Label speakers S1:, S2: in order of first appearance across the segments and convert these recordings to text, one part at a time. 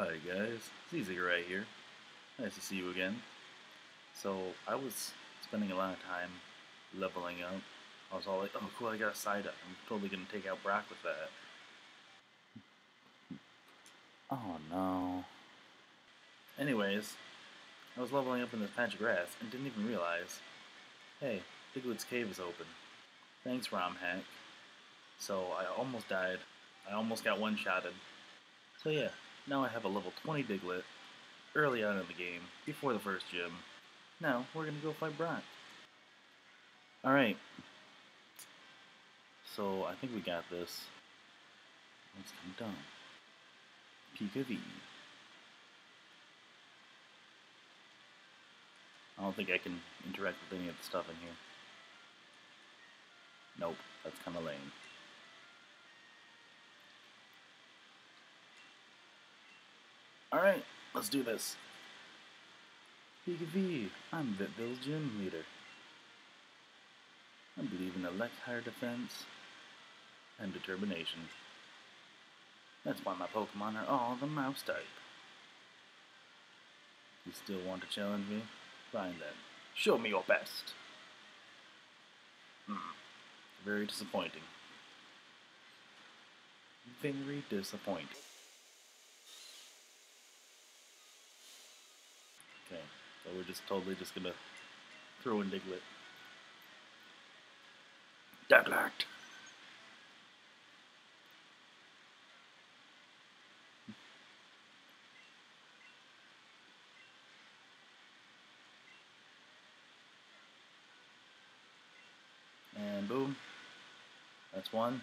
S1: Hi guys, it's Easy right here. Nice to see you again. So I was spending a lot of time leveling up. I was all like, oh cool, I got a side up. I'm totally gonna take out Brock with that. Oh no. Anyways, I was leveling up in this patch of grass and didn't even realize, hey, Diglett's cave is open. Thanks, ROM hack. So I almost died. I almost got one-shotted. So yeah, now I have a level 20 Diglett, early on in the game, before the first gym. Now, we're gonna go fight Brock. Alright. So, I think we got this. Let's come down. Pika V. I don't think I can interact with any of the stuff in here. Nope, that's kind of lame. Alright, let's do this. Pika V, I'm Vitville's gym leader. I believe in elect higher defense and determination. That's why my Pokemon are all the mouse type. You still want to challenge me? Fine then. Show me your best. Hmm. Very disappointing. Very disappointing. Okay, so we're just totally just gonna throw in Diglett. Diglett! And boom. That's one.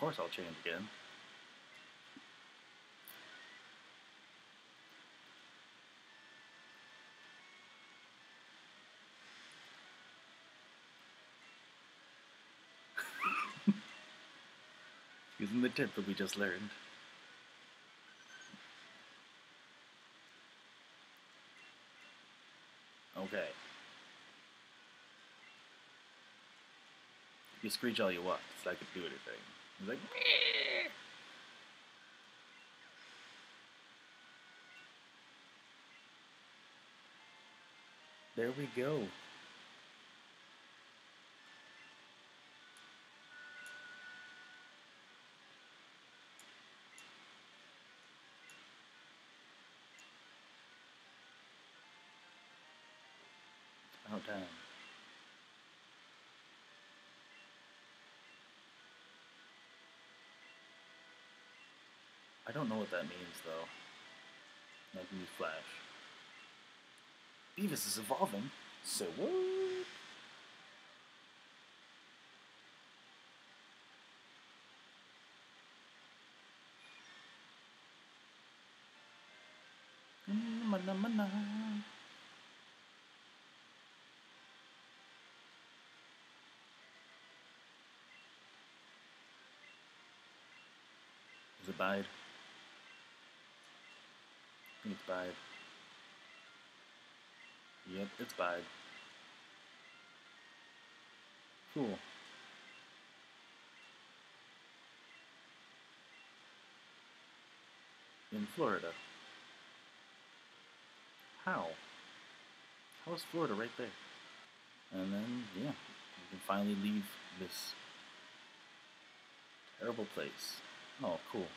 S1: Course I'll change again. Using the tip that we just learned. Okay. You screech all you want, so I could do anything. He's like, Meh. There we go. About time. I don't know what that means, though. Like new Flash. Beavis is evolving. So what? Mana-mana. Bide. Yep, it's bide. Cool. In Florida. How? How is Florida right there? And then, yeah, we can finally leave this terrible place. Oh, cool.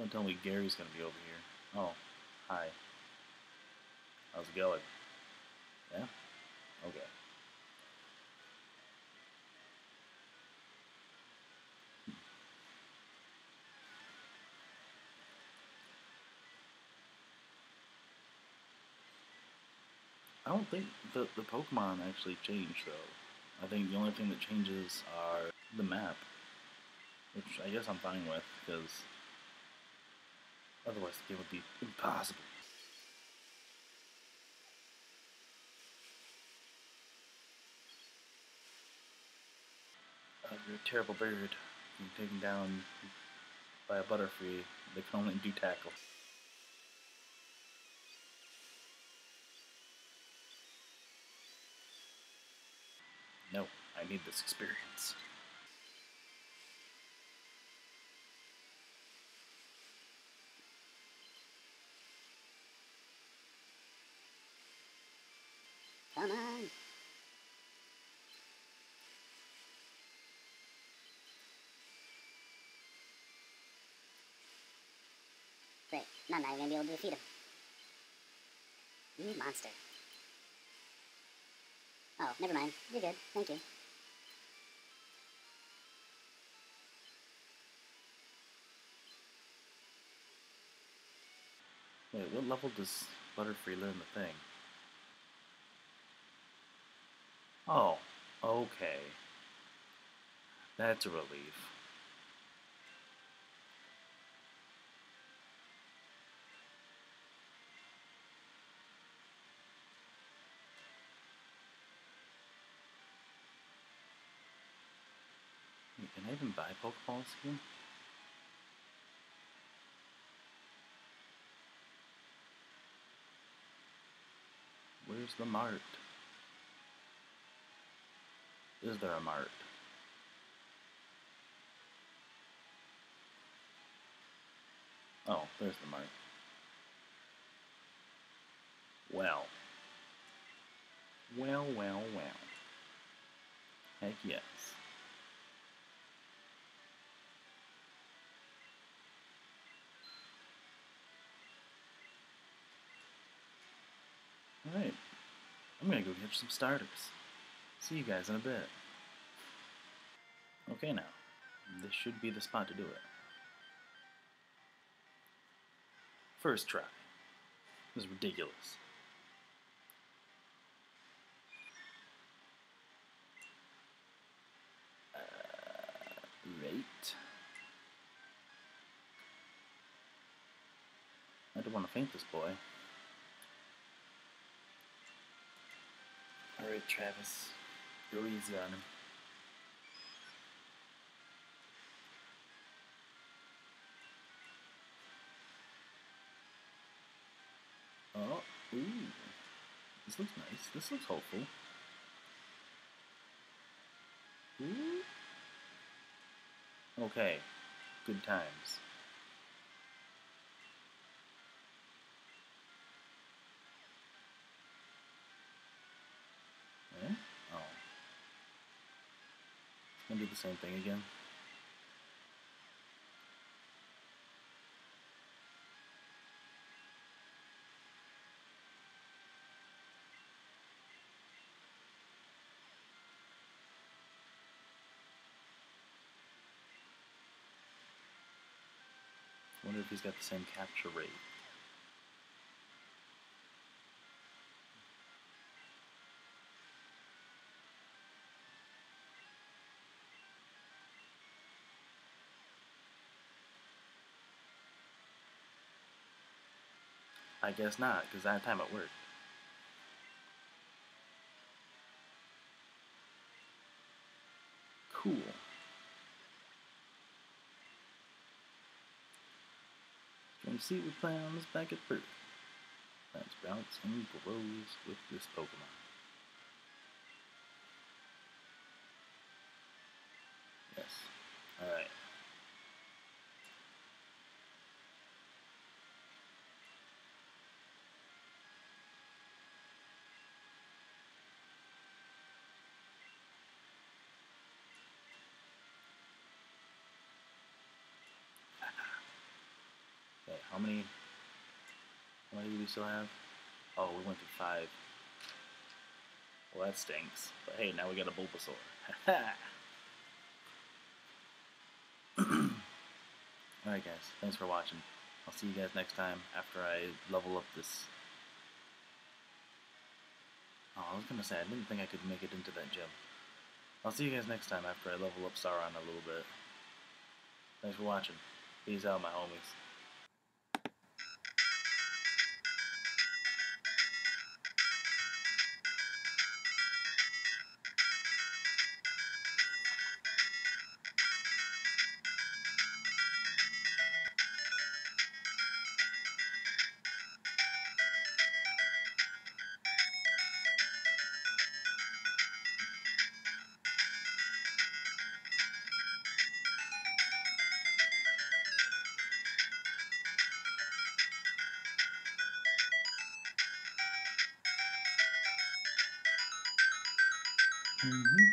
S1: Don't tell me Gary's gonna be over here. Oh, hi. How's it going? Yeah? Okay. Hmm. I don't think the, the Pokemon actually change though. I think the only thing that changes are the map. Which I guess I'm fine with, because otherwise the game would be impossible. Uh, you're a terrible bird. You're taken down by a Butterfree that can only do tackle. No, I need this experience.
S2: Come on. Great. Now not gonna be able to defeat him. You monster. Oh, never mind. You're good. Thank you.
S1: Wait, what level does Butterfree learn the thing? Oh, okay. That's a relief. I even buy Pokeballs here? Where's the mart? Is there a mart? Oh, there's the mart. Well. Well, well, well. Heck yes. Alright. I'm gonna go catch some starters. See you guys in a bit. Okay now. This should be the spot to do it. First try. This is ridiculous. Uh, right. I don't want to faint this boy. Alright, Travis. Go easy on him. Oh, ooh. This looks nice. This looks hopeful. Ooh. Okay. Good times. Eh? Oh. It's gonna do the same thing again. Wonder if he's got the same capture rate. I guess not, because I had time at work. Cool. Come see we play on this back at birth. That sprouts and grows with this Pokemon. Yes. Alright. Many how many do we still have? Oh, we went through five. Well, that stinks. But hey, now we got a Bulbasaur. Alright guys, thanks for watching. I'll see you guys next time after I level up this... Oh, I was gonna say, I didn't think I could make it into that gym. I'll see you guys next time after I level up Sauron a little bit. Thanks for watching. Peace out, my homies. Mm-hmm.